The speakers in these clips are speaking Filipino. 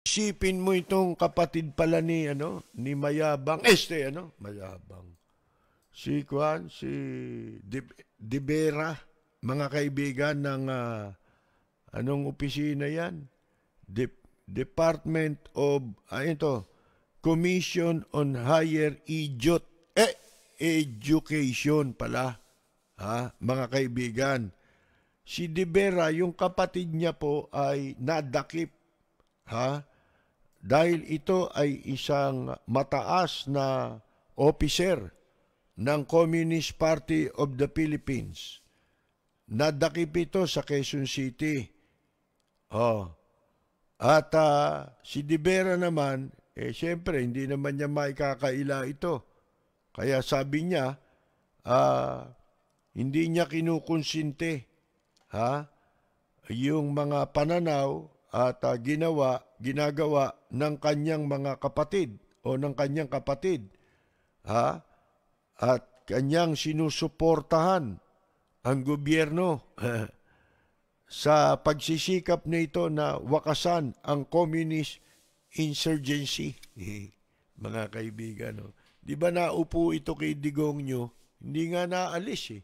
Isipin mo itong kapatid pala ni ano ni Mayabang. Este ano Mayabang. Si Kwan si Dibera mga kaibigan ng uh, anong opisina yan? De- Department of ah, ito Commission on Higher Edu- eh, Education pala ha mga kaibigan. Si Dibera yung kapatid niya po ay nadakip ha dahil ito ay isang mataas na officer ng Communist Party of the Philippines. Nadakip ito sa Quezon City. Oh. At uh, si Dibera naman, eh siyempre, hindi naman niya maikakaila ito. Kaya sabi niya, uh, hindi niya kinukonsinte ha, yung mga pananaw at uh, ginawa, ginagawa ng kanyang mga kapatid o ng kanyang kapatid. Ha? At kanyang sinusuportahan ang gobyerno sa pagsisikap nito na wakasan ang communist insurgency. mga kaibigan, no? di ba naupo ito kay Digong nyo? Hindi nga naalis eh.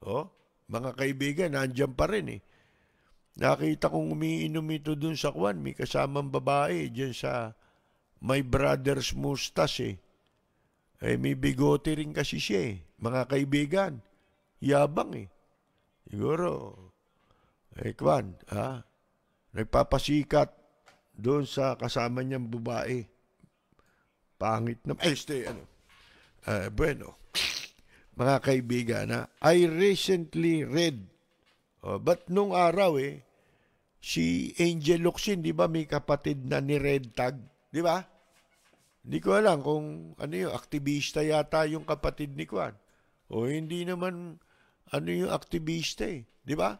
Oh, mga kaibigan, nandiyan pa rin eh. Nakita kong umiinom ito dun sa kwan, may kasamang babae dyan sa My Brother's Mustache eh. Eh, may bigote rin kasi siya eh. Mga kaibigan, yabang eh. Siguro, eh, kwan, ha? Nagpapasikat doon sa kasama niyang babae. Pangit na, eh, stay, ano. Uh, bueno, mga kaibigan, ha? I recently read Oh, but nung araw eh, si Angel Locsin, di ba may kapatid na ni Red Tag? Di ba? Hindi ko alam kung ano yung aktivista yata yung kapatid ni Kwan. O hindi naman ano yung aktivista eh. Di ba?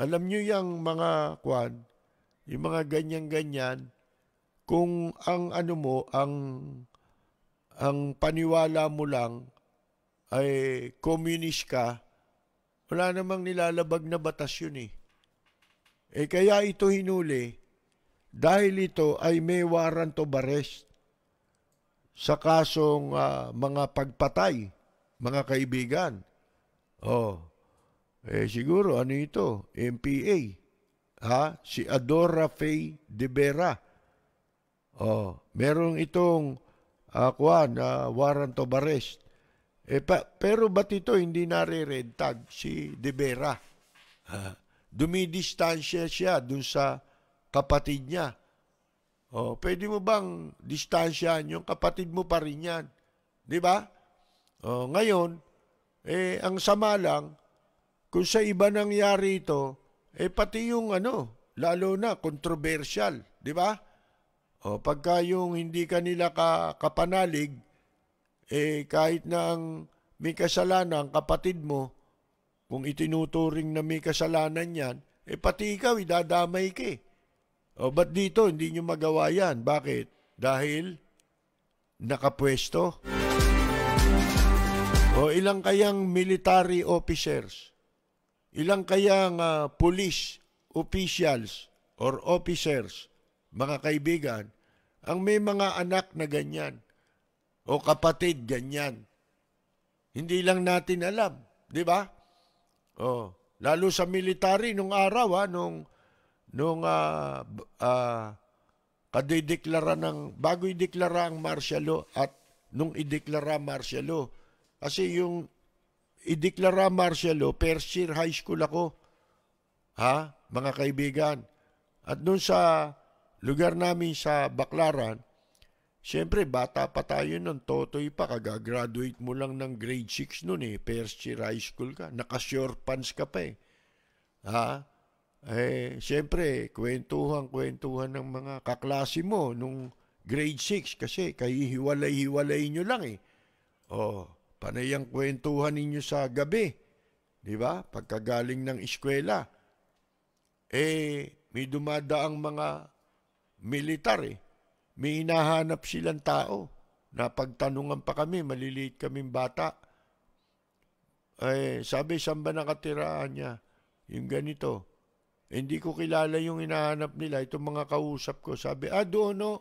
Alam nyo yung mga Kwan, yung mga ganyan-ganyan, kung ang ano mo, ang ang paniwala mo lang ay communist ka, wala namang nilalabag na batas yun eh. Eh kaya ito hinuli dahil ito ay may warrant of arrest sa kasong uh, mga pagpatay, mga kaibigan. Oh, eh siguro ano ito? MPA. Ha? Si Adora Faye de Vera. Oh, merong itong uh, kuan, uh, warrant of arrest eh, pa, pero ba't ito hindi nare-red tag si De Vera? Ha? Dumidistansya siya dun sa kapatid niya. Oh, pwede mo bang distansyahan yung kapatid mo pa rin yan? Di ba? Oh, ngayon, eh, ang sama lang, kung sa iba nangyari ito, eh pati yung ano, lalo na controversial, di ba? O pagka yung hindi kanila ka, kapanalig, eh kahit na ang may kasalanan, kapatid mo, kung itinuturing na may kasalanan yan, eh pati ikaw, idadamay ka eh. O ba't dito, hindi nyo magawa yan? Bakit? Dahil nakapwesto? O ilang kayang military officers? Ilang kayang uh, police officials or officers, mga kaibigan, ang may mga anak na ganyan? O kapatid, ganyan. Hindi lang natin alam, di ba? Oh, lalo sa military nung araw ha, nung nung uh, uh, kadideklara ng bago ideklara ang martial law at nung ideklara martial law. Kasi yung ideklara martial law, first year high school ako. Ha? Mga kaibigan. At nung sa lugar namin sa Baklaran, Siyempre, bata pa tayo nun, totoy pa, kagagraduate mo lang ng grade 6 nun eh, first year high school ka, naka-short pants ka pa eh. Ha? Eh, siyempre, kwentuhan, kwentuhan ng mga kaklase mo nung grade 6 kasi kahihiwalay-hiwalay nyo lang eh. Oh, panay ang kwentuhan ninyo sa gabi. Di ba? Pagkagaling ng eskwela. Eh, may dumadaang mga militar eh may hinahanap silang tao. Napagtanungan pa kami, maliliit kaming bata. Eh, sabi, saan ba nakatirahan niya? Yung ganito. Hindi ko kilala yung hinahanap nila. Itong mga kausap ko. Sabi, ah, doon no.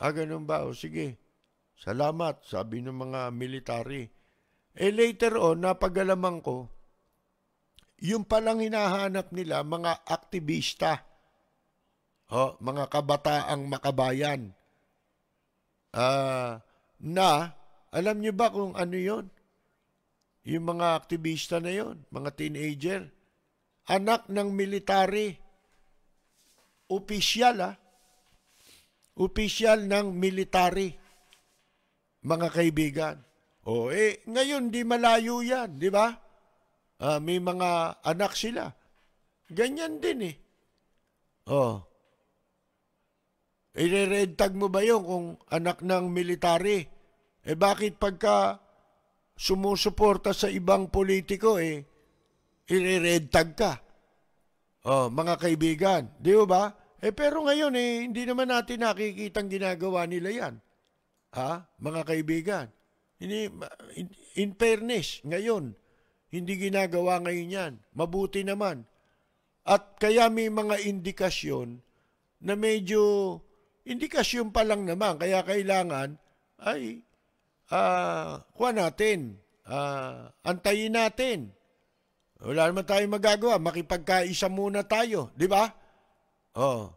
Ah, ganun ba? O sige. Salamat, sabi ng mga military. Eh later on, napagalaman ko, yung palang hinahanap nila, mga aktivista. O, mga kabataang makabayan. Ah, na, alam niyo ba kung ano yon? Yung mga aktivista na yon, mga teenager, anak ng military, opisyal ah, opisyal ng military, mga kaibigan. O eh, ngayon di malayo yan, di ba? Ah, may mga anak sila. Ganyan din eh. Oh. Tag mo ba yun kung anak ng military? Eh bakit pagka sumusuporta sa ibang politiko eh, tag ka? Oh, mga kaibigan, di ba? Eh pero ngayon eh, hindi naman natin nakikitang ginagawa nila yan. Ha? Mga kaibigan. Hindi, in, in fairness, ngayon, hindi ginagawa ngayon yan. Mabuti naman. At kaya may mga indikasyon na medyo indikasyon pa lang naman. Kaya kailangan ay uh, kuha natin, uh, antayin natin. Wala naman tayong magagawa. Makipagkaisa muna tayo. Di ba? Oh.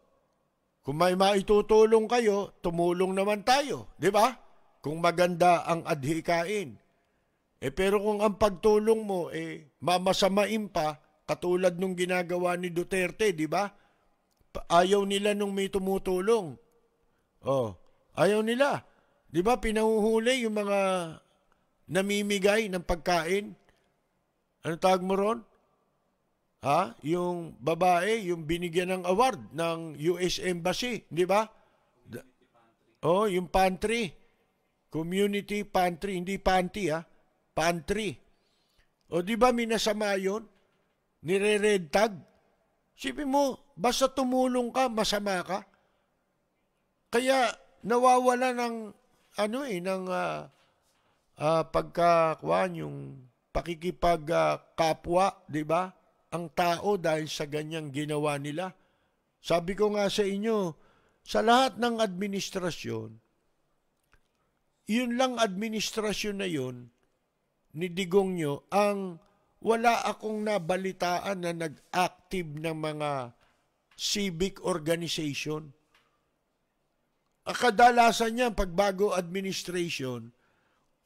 Kung may maitutulong kayo, tumulong naman tayo. Di ba? Kung maganda ang adhikain. Eh pero kung ang pagtulong mo eh mamasamain pa katulad nung ginagawa ni Duterte, di ba? Ayaw nila nung may tumutulong. Oh, ayaw nila. 'Di ba pinahuhuli yung mga namimigay ng pagkain? Ano tawag mo ron? Ha? Yung babae, yung binigyan ng award ng US Embassy, 'di ba? Oh, yung pantry. Community pantry, hindi panty ha. Pantry. O di ba minasama yun? Nire-red tag. Sipin mo, basta tumulong ka, masama ka. Kaya nawawala ng ano eh ng uh, uh, pagkakuan yung pakikipagkapwa, uh, 'di ba? Ang tao dahil sa ganyang ginawa nila. Sabi ko nga sa inyo, sa lahat ng administrasyon, yun lang administrasyon na yun ni Digong nyo ang wala akong nabalitaan na nag-active ng mga civic organization kadalasan niyan, pagbago administration,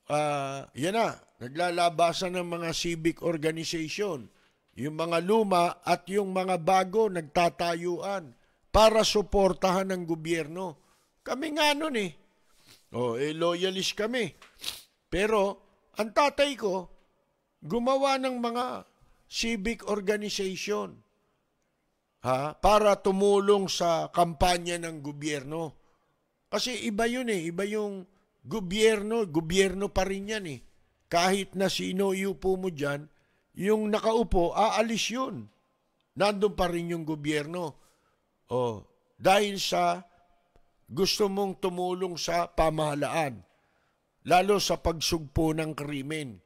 uh, yan na, naglalabasan ng mga civic organization, yung mga luma at yung mga bago nagtatayuan para suportahan ng gobyerno. Kami nga nun eh. O, oh, eh, loyalist kami. Pero, ang tatay ko, gumawa ng mga civic organization ha, para tumulong sa kampanya ng gobyerno. Kasi iba yun eh, iba yung gobyerno, gobyerno pa rin yan eh. Kahit na sino iupo mo dyan, yung nakaupo, aalis yun. Nandun pa rin yung gobyerno. Oh, dahil sa gusto mong tumulong sa pamahalaan, lalo sa pagsugpo ng krimen.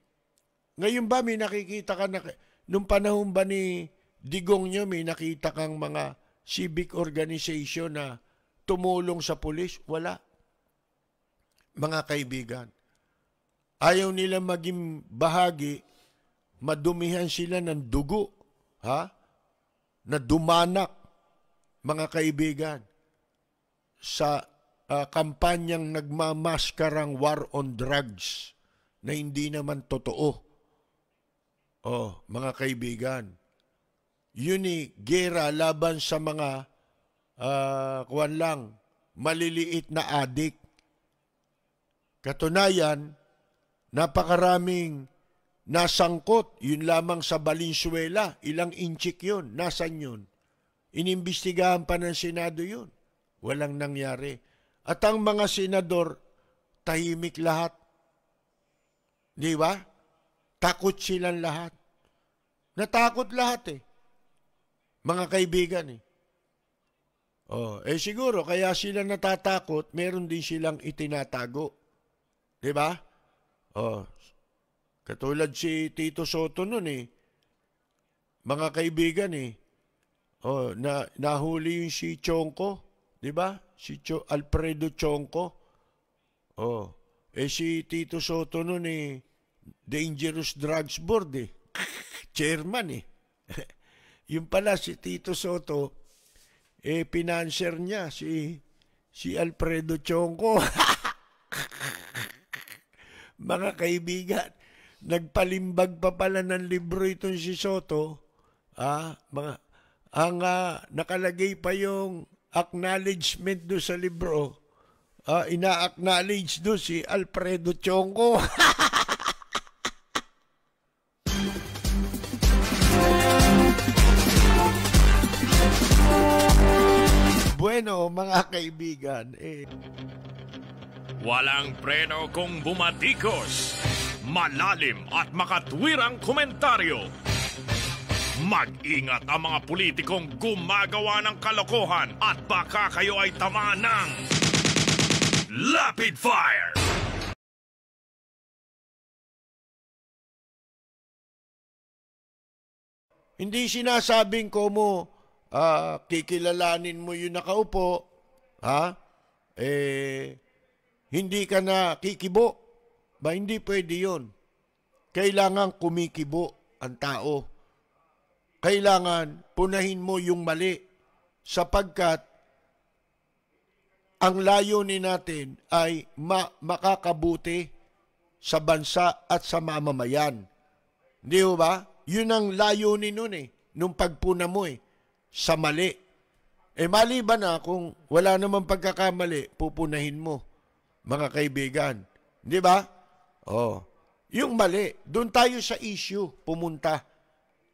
Ngayon ba may nakikita ka na, nung panahon ba ni Digong nyo, may nakita kang mga civic organization na tumulong sa pulis? Wala. Mga kaibigan, ayaw nila maging bahagi, madumihan sila ng dugo, ha? Na dumanak, mga kaibigan, sa uh, kampanyang nagmamaskarang war on drugs na hindi naman totoo. Oh, mga kaibigan, yun ni gera laban sa mga uh, kuwan lang, maliliit na adik. Katunayan, napakaraming nasangkot, yun lamang sa Valenzuela, ilang inchik yun, nasan yun? Inimbestigahan pa ng Senado yun. Walang nangyari. At ang mga senador, tahimik lahat. Di ba? Takot silang lahat. Natakot lahat eh. Mga kaibigan eh. Oh, eh siguro kaya sila natatakot, meron din silang itinatago. 'Di ba? Oh. Katulad si Tito Soto noon eh. Mga kaibigan eh. Oh, na nahuli yung si Chonko, 'di ba? Si Cho, Alfredo Chonko. Oh, eh si Tito Soto noon eh Dangerous Drugs Board eh. Chairman eh. yung pala si Tito Soto eh pinanser niya si si Alfredo Chonko. Mga kaibigan, nagpalimbag pa pala ng libro itong si Soto. Ah, mga ang uh, nakalagay pa yung acknowledgement do sa libro. Uh, ina-acknowledge do si Alfredo Chonko. bueno, mga kaibigan, eh... Walang preno kung bumatikos. Malalim at makatwirang komentaryo Mag-ingat ang mga politikong gumagawa ng kalokohan at baka kayo ay tamaan ng Lapid Fire! Hindi sinasabing ko mo uh, kikilalanin mo yung nakaupo, ha? Eh, hindi ka na kikibo. Ba, hindi pwede yon. Kailangan kumikibo ang tao kailangan punahin mo yung mali sapagkat ang layunin natin ay ma- makakabuti sa bansa at sa mamamayan. Di ba? Yun ang layunin nun eh, nung pagpuna mo eh, sa mali. Eh mali ba na kung wala namang pagkakamali, pupunahin mo, mga kaibigan. Di ba? Oh. Yung mali, doon tayo sa issue pumunta.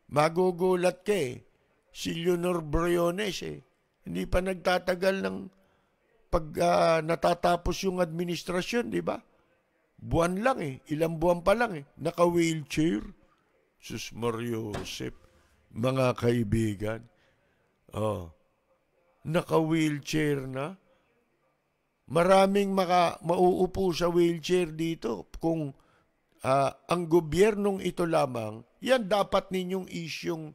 Magugulat ka eh. Si Leonor Briones eh. Hindi pa nagtatagal ng pag uh, natatapos yung administrasyon, di ba? Buwan lang eh. Ilang buwan pa lang eh. Naka-wheelchair. Sus Mario Josep. Mga kaibigan. Oh. Naka-wheelchair na. Maraming maka, mauupo sa wheelchair dito kung uh, ang gobyernong ito lamang yan dapat ninyong isyong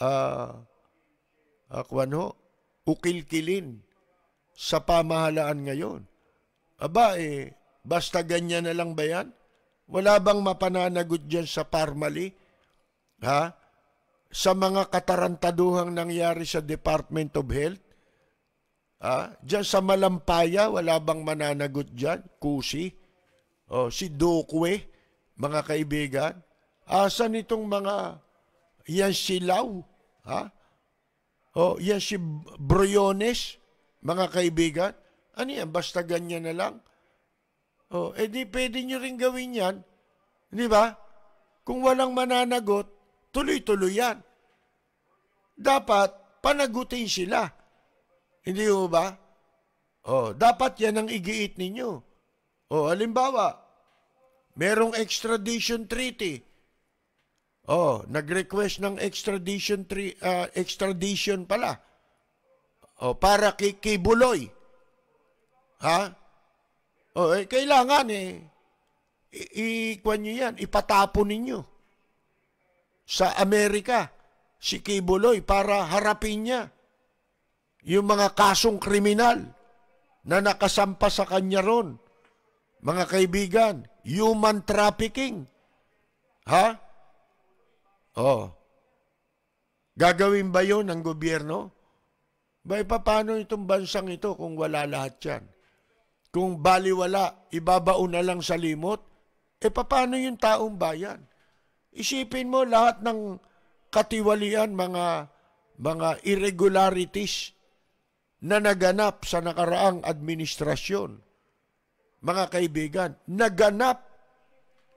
uh, uh, ho, ukilkilin sa pamahalaan ngayon. Aba eh, basta ganyan na lang ba yan? Wala bang mapananagot dyan sa parmali? Ha? Sa mga katarantaduhang nangyari sa Department of Health? Ha? Diyan sa Malampaya, wala bang mananagot dyan? Kusi? O, si Dokwe, mga kaibigan? Asan itong mga yan silaw? Ha? O yan si Briones, mga kaibigan? Ano yan? Basta ganyan na lang? O, edi eh pwede nyo rin gawin yan. Di ba? Kung walang mananagot, tuloy-tuloy yan. Dapat panagutin sila. Hindi mo ba? O, dapat yan ang igiit ninyo. O, halimbawa, merong extradition treaty Oh, nag-request ng extradition tri, uh, extradition pala. Oh, para kay, kay Buloy. Ha? Oh, eh, kailangan eh i-kwan niyo yan, ipatapon ninyo sa Amerika si Kibuloy para harapin niya yung mga kasong kriminal na nakasampa sa kanya ron. Mga kaibigan, human trafficking. Ha? Oh. Gagawin ba yon ng gobyerno? Ba, paano itong bansang ito kung wala lahat yan? Kung baliwala, ibabaon na lang sa limot, e paano yung taong bayan? Isipin mo lahat ng katiwalian, mga, mga irregularities na naganap sa nakaraang administrasyon. Mga kaibigan, naganap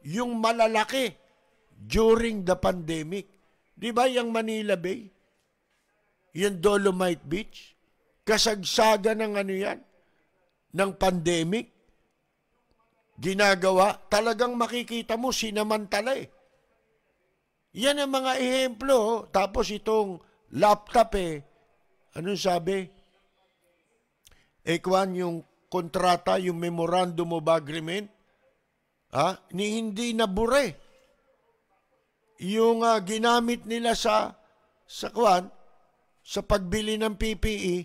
yung malalaki during the pandemic. Di ba yung Manila Bay? Yung Dolomite Beach? Kasagsaga ng ano yan? Ng pandemic? Ginagawa? Talagang makikita mo, sinamantala eh. Yan ang mga ehemplo. Oh. Tapos itong laptop eh. Anong sabi? Ekwan yung kontrata, yung memorandum of agreement, ha? ni hindi nabure yung uh, ginamit nila sa sa kwan, sa pagbili ng PPE,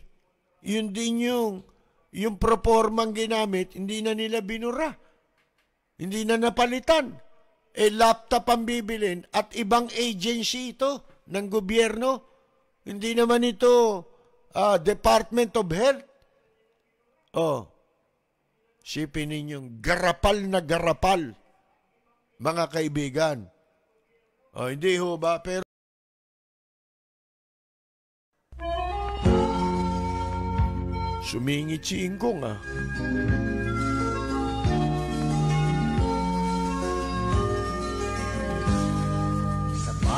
yun din yung yung propormang ginamit, hindi na nila binura. Hindi na napalitan. Eh, laptop ang bibilin at ibang agency ito ng gobyerno. Hindi naman ito ah, Department of Health. Oh, sipin ninyong garapal na garapal, mga kaibigan. Oh, hindi ho ba? Pero Sumingit si Ingkong ah.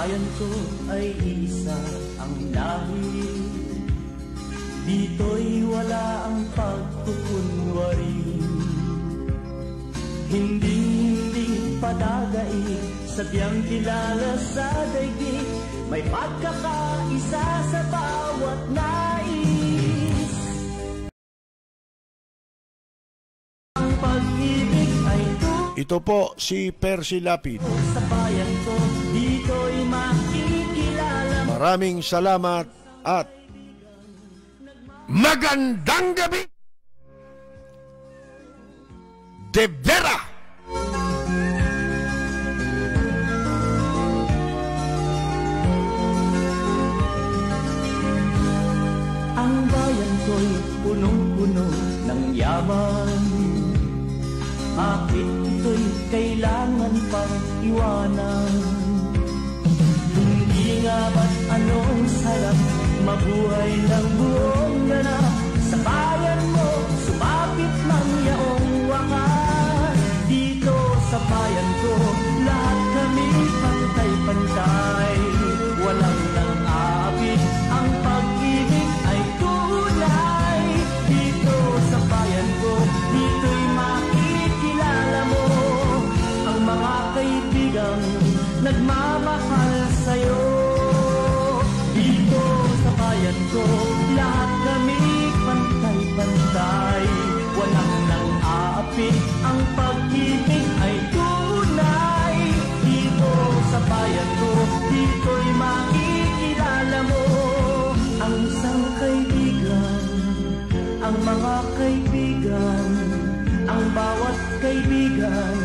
Bayan ko ay isa ang lahi. Dito'y wala ang pagkukunwari. Hindi hindi padagay Sabyang kilala sa daigdig. May pagkakaisa sa bawat nais. Ang pag-ibig ay tunay Ito po si Percy Lapid. sa Maraming salamat at magandang gabi! De Vera! Kaibigan